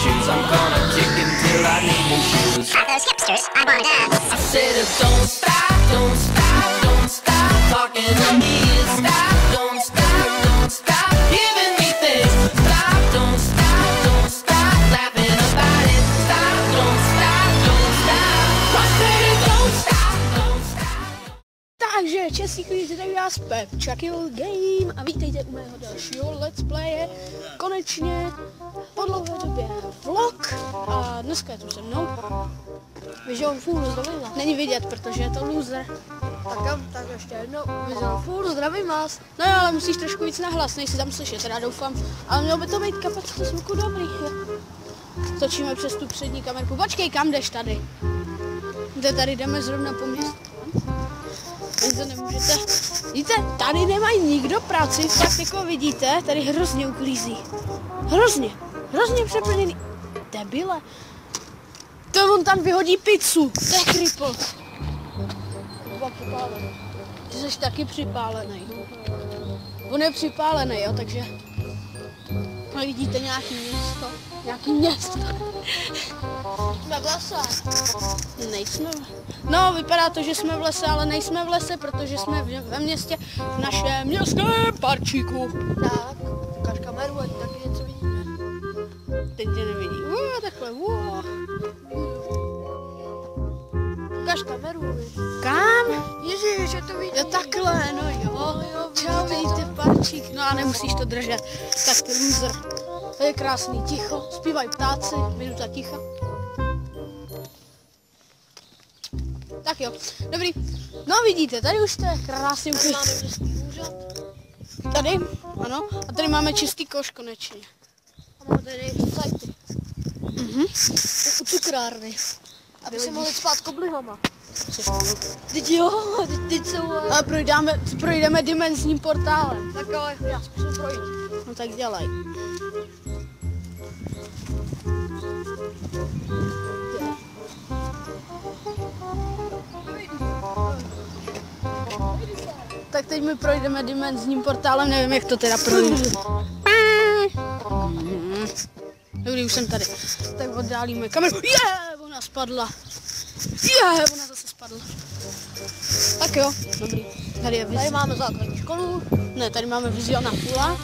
shoes. I'm gonna kick until I need new shoes. At those hipsters, I want to dance. I said, don't stop, Klíci, tady vás Pep, Chucky Game a vítejte u mého dalšího Let's Playe. Konečně po dlouhé době vlog a dneska je tu se mnou. Vyžil fůl zdravím vás. Není vidět, protože je to loser. Tak kam, tak ještě jednou. Vyžil fůl zdravím vás. No jo, ale musíš trošku víc nahlas, nejsi tam slyšet, teda doufám. Ale mělo by to být kapacita zvuku dobrý. Jo. Točíme přes tu přední kamerku. Počkej, kam jdeš tady? Kde tady jdeme zrovna po městě? Vy to nemůžete. Vidíte, tady nemají nikdo práci, tak jako vidíte, tady hrozně uklízí. Hrozně, hrozně přeplněný. Debile. To on tam vyhodí pizzu, to je kripl. Ty jsi taky připálený. On je připálený, jo, takže... No vidíte nějaký město, nějaký město. Lese. Nejsme. No, vypadá to, že jsme v lese, ale nejsme v lese, protože jsme v- ve městě, v našem městském parčíku. Tak, ukáž kameru, ať taky něco vidíme. Teď tě nevidí. Uh, takhle, uh. Ukáž kameru. Kam? Ježiš, že to vidí. Jo, takhle, no jo. Čau, vidíte parčík. No a nemusíš to držet. Tak loser. To je krásný, ticho. Zpívají ptáci, minuta ticha. Tak jo, dobrý. No vidíte, tady už to je krásně úřad. Tady, ano. A tady máme čistý koš konečně. A máme tady sajty. Mhm. U, cukrárny. Aby se mohli spát koblihama. Teď jo, teď, teď jsou... eh, A projdeme, projdeme dimenzním portálem. Tak ale já zkusím projít. No tak dělej. Teď my projdeme dimenzním portálem, nevím, jak to teda projde. Dobrý, už jsem tady. Tak oddálíme kameru. Je, ona spadla. Je, ona zase spadla. Tak jo, dobrý. Tady je Tady máme základní školu. Ne, tady máme viziona půla.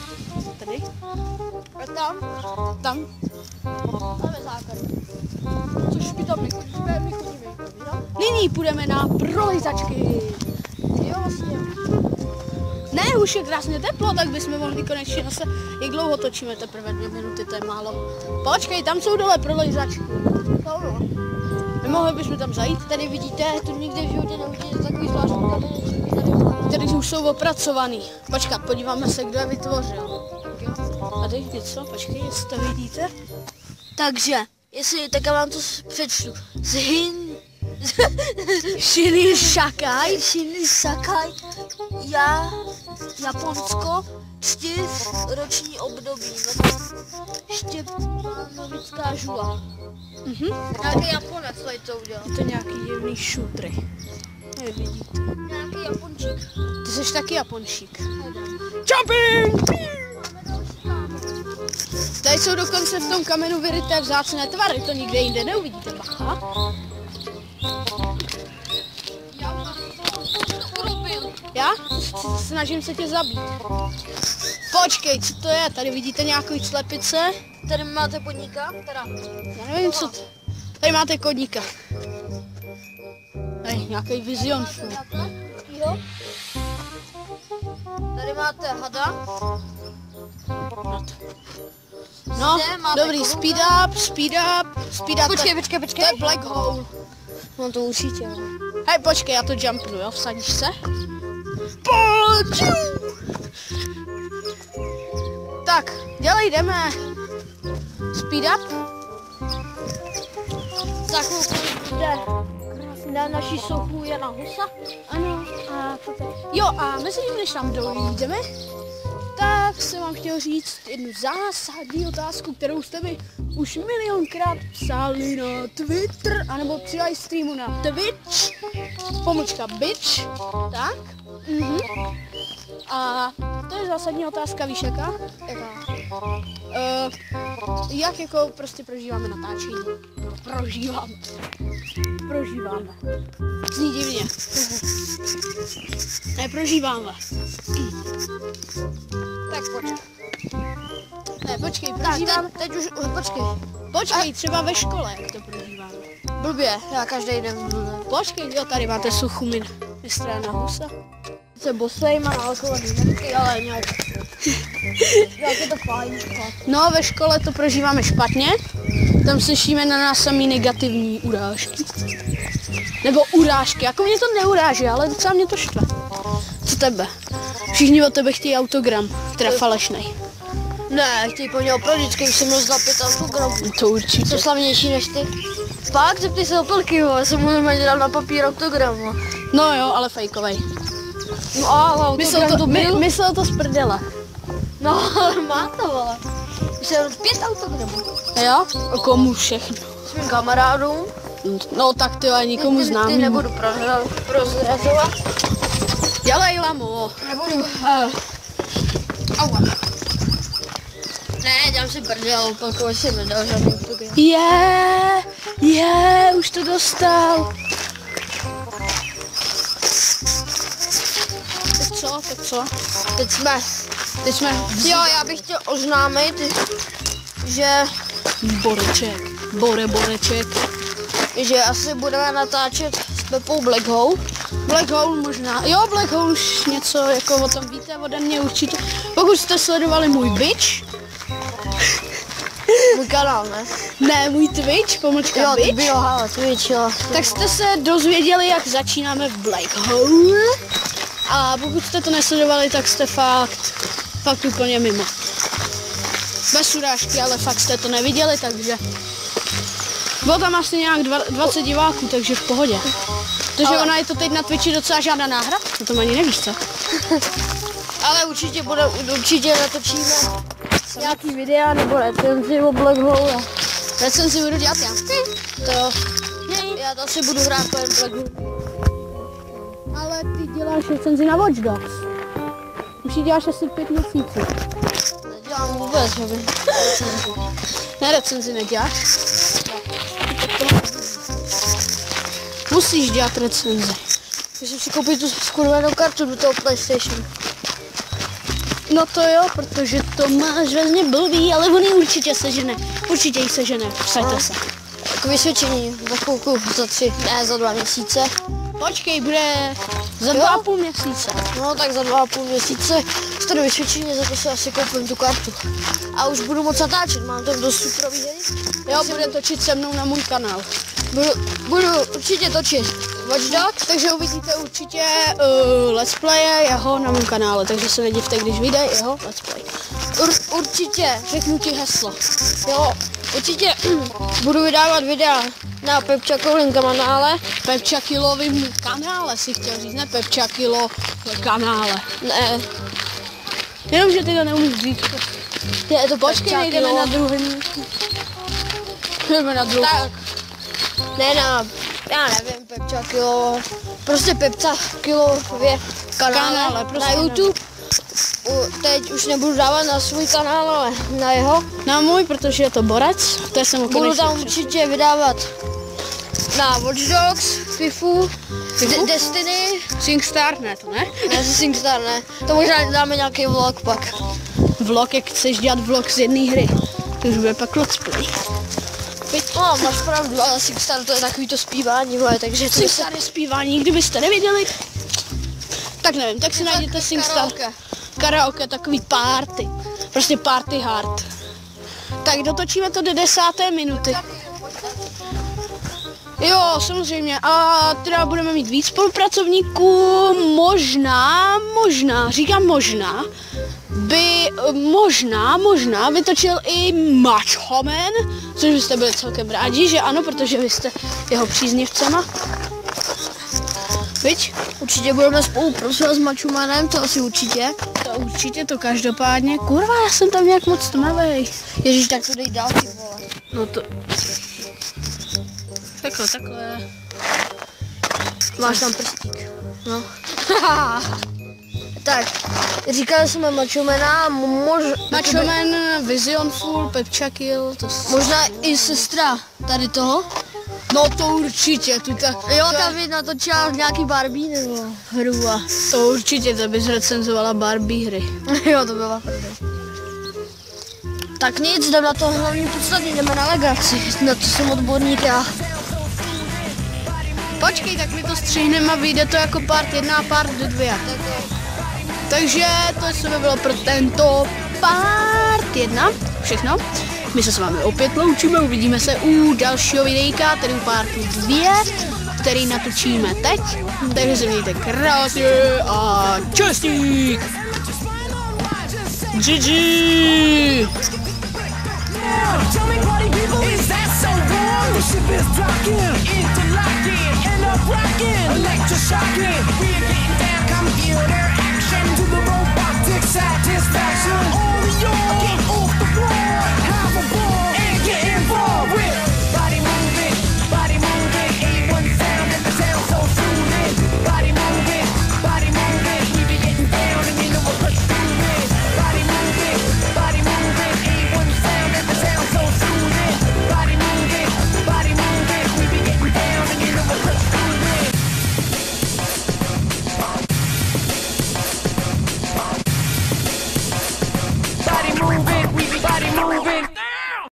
Tady, A tam, tam. tam je základní. Což by tam nechodíme, my chodíme. Nyní půjdeme na prolejzačky. Ne, už je krásně teplo, tak bychom mohli konečně zase, jak dlouho točíme, teprve dvě minuty, to je málo. Počkej, tam jsou dole prolejzačky. Nemohli bychom tam zajít? Tady vidíte, tu nikdy v životě neuvidíte takový zvláštní. Tady Tady už jsou opracovaný. Počkat, podíváme se, kdo je vytvořil. Tady něco, počkej, jestli to vidíte. Takže, jestli, tak já vám to přečtu. Z Hin... Shiny Shakai. Shinri Sakai, já, Japonsko, čtyřroční období. Štěpánovická žula. Mhm. Nějaký Japonec tady to udělal. Je to nějaký divný šutry. Nevidíte. Nějaký Japončík. Ty jsi taky Japonšík. Jumping! Tady jsou dokonce v tom kamenu vyryté vzácné tvary, to nikde jinde neuvidíte, bacha. Já? Snažím se tě zabít. Počkej, co to je? Tady vidíte nějakou slepice? Tady máte podnika, teda Já nevím, co to... Tady máte kodníka. Tady nějaký vizion. Tady máte hada, No, dobrý, speed up, speed up, speed up. Počkej, počkej, počkej. To je black hole. no to určitě. Hej, počkej, já to jumpnu, jo, vsadíš se? Pojď! Tak, dělej, jdeme. Speed up. Za chvilku bude na naší sochu Jana Husa. Ano, a teď. Jo, a mezi tím, než tam dojdeme, tak jsem vám chtěl říct jednu zásadní otázku, kterou jste mi už milionkrát psali na Twitter, anebo při live streamu na Twitch, pomlčka bitch, tak. Mhm. A to je zásadní otázka, víš jaká? Jaká? Uh, jak jako prostě prožíváme natáčení? No, prožíváme. Prožíváme. Zní divně. ne, prožíváme. Tak pojď. Ne, počkej, Tak, prožíváme. teď, teď už, počkej. Počkej, třeba ve škole, jak to prožíváme. Blbě, já každý den blbě. Počkej, jo, tady máte suchumin. Na husa. Se bosej, mám alkoholní hnedky, ale nějak. Jak je to fajn. No, ve škole to prožíváme špatně. Tam slyšíme na nás samý negativní urážky. Nebo urážky, jako mě to neuráží, ale docela mě to štve. Co tebe? Všichni od tebe chtějí autogram, teda falešnej. Ne, chtějí po něj opravdičky, už jsem rozdal pět autogramů. To určitě. Jsou slavnější než ty. Fakt, zeptej se opilky, jo, já jsem mu normálně dal na papír autogram. No jo, ale fejkovej. No ale Myslel to, to my, byl. myslel to z prdele. No, ale má to, vole. Jsem pět autogramů. Jo? A komu všechno? Svým kamarádům. No tak ty ale nikomu ty, ty znám. nebudu prozra- prozrazovat. Dělej lamo. Nebudu. Uh, aua. Ne, dělám si prdel, opakovat jsem nedal žádný autogram. Je, je, už to dostal. Co? Teď jsme. Teď jsme Jo, já bych chtěl oznámit, že, Boreček, Bore Boreček. že asi budeme natáčet s Pepou Black Hole. Black Hole možná. Jo, Black Hole už něco jako o tom víte ode mě určitě. Pokud jste sledovali můj Bitch, Můj kanál, ne? ne můj Twitch, pomlčka Jo, by jo, Twitch, jo. tak jste se dozvěděli, jak začínáme v Black Hole. A pokud jste to nesledovali, tak jste fakt, fakt úplně mimo. Bez urážky, ale fakt jste to neviděli, takže... Bylo tam asi nějak dva, 20 diváků, takže v pohodě. Protože Ale- ona je to teď na Twitchi docela žádná náhra, to tam ani nevíš, co? Ale určitě bude, určitě natočíme nějaký videa nebo recenzi o Black Hole. Recenzi budu dělat já. To jo. Já to asi budu hrát po Black Hole. Ty děláš recenzi na Watch Dogs. Už ji děláš asi pět měsíců. Nedělám vůbec, aby. Ne, recenzi neděláš? Musíš dělat recenzi. Musím si koupit tu skurvenou kartu do toho PlayStation. No to jo, protože to máš hrozně blbý, ale on ji určitě sežene. Určitě ji sežene, vsaďte se. K vysvědčení za chvilku, za tři, ne, za dva měsíce. Počkej, bude za Jo? dva a půl měsíce. No tak za dva a půl měsíce dostanu vysvědčení, za to si asi koupím tu kartu. A už budu moc natáčet, mám to dost suprový. Jo, bude točit se mnou na můj kanál. Budu, budu určitě točit Watch Dogs, Takže uvidíte určitě uh, let's playe jeho na mém kanále, takže se nedivte, když vyjde jeho let's play. Ur, určitě, Řeknu ti heslo. jo, určitě budu vydávat videa na Pepča Kolin kanále. Pepča Kilovým kanále si chtěl říct, ne Pepča Kilo kanále. Ne, Jenom, že ty to neumíš říct. je to Počkej, Kilo. na druhý. Jdeme na druhý. Tak, ne na, já nevím, Pepča Kilo, prostě Pepca Kilově kanále, Kanále, prostě na YouTube. U, teď už nebudu dávat na svůj kanál, ale na jeho. Na můj, protože je to borec, to jsem Budu tam určitě vydávat na Watch Dogs, FIFU, Fifu? De- Destiny, SingStar, ne to ne? ne, SingStar ne. To možná dáme nějaký vlog pak. Vlog, jak chceš dělat vlog z jedné hry. To už bude pak let's play. No, máš pravdu, ale SingStar to je takový to zpívání, vole, takže to. SingStar je zpívání, kdybyste nevěděli, tak nevím, tak si najděte SingStar. Karaoke. Karaoke, takový party. Prostě party hard. Tak dotočíme to do desáté minuty. Jo, samozřejmě. A teda budeme mít víc spolupracovníků. Možná, možná, říkám možná, by možná, možná vytočil i Machomen, což byste byli celkem rádi, že ano, protože vy jste jeho příznivcema. Viď? Určitě budeme spolupracovat s Mačumanem, to asi určitě. To určitě, to každopádně. Kurva, já jsem tam nějak moc tmavej. Ježíš, tak to dej dál, ty vole. No to... Takhle, takhle. Máš tam prstík. No. Tak, říkali jsme Mačomena, mož, Machoman, Vision Full, Pepčakil, to s... možná i sestra tady toho. No to určitě, tu ta, Jo, to, ta by natočila nějaký Barbie nebo hru a... to určitě, to bys recenzovala Barbie hry. jo, to byla. Tak nic, jdeme na to hlavní podstatě, jdeme na legaci, na to jsem odborník já. Počkej, tak my to střihneme a vyjde to jako part 1 a part 2. Takže to se by bylo pro tento part 1. Všechno. My se s vámi opět loučíme, uvidíme se u dalšího videjka, tedy u partu 2, který natočíme teď. Takže se mějte krásně a čestík! GG! Tell me, party people, is that so wrong? The ship is docking, interlocking, end up rocking, shocking. We